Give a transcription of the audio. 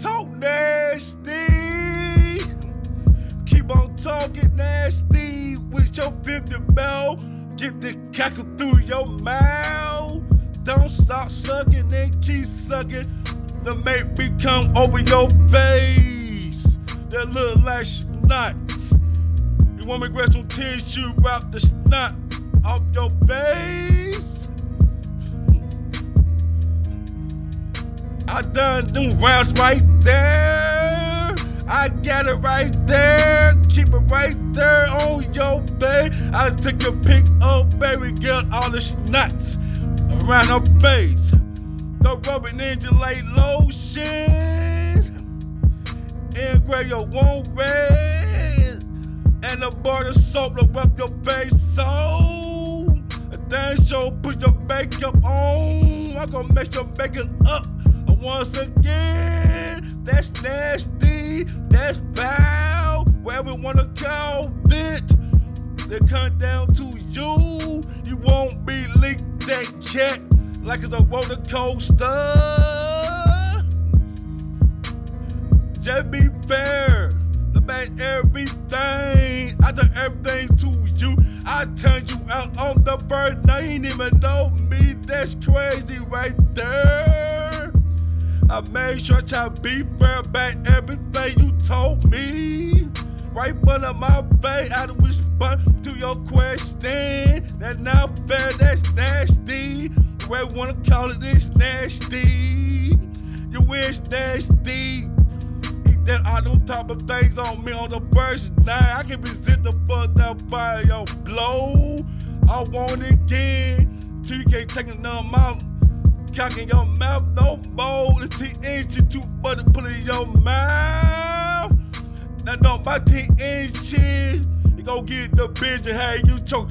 talk nasty. Keep on talking nasty with your 50 bell. Get the cackle through your mouth. Don't stop sucking and keep sucking. To make me come over your face. That look like snot. You want me to grab some tissue, wrap the snot off your face? I done them rounds right there. I got it right there. Keep it right there on your bed. I took a pic of baby girl, all the snuts around her face. The rubber ninja like lotion. And grab your one red. And the bar of soap to rub your face so. A dance show put your makeup on. I'm gonna make your makeup up once again. That's nasty, that's foul. Wherever you wanna go, it, they come down to you. You won't be licked that cat like it's a roller coaster. Just be fair about everything. I done everything to you. I turned you out on the bird. Now you ain't even know me. That's crazy right there. I made sure to be fair about everything you told me. Right front my face, I respond to your question. That's not fair, that's nasty. You wanna call it this nasty? You wish nasty. That all them type of things on me on the first night. I can resist the fuck up by your blow. I want it again. Till you can't take another mouth cock in your mouth no more. The T inches too to put in your mouth. Now no, my T inches, you gon' get the bitch and have you choke.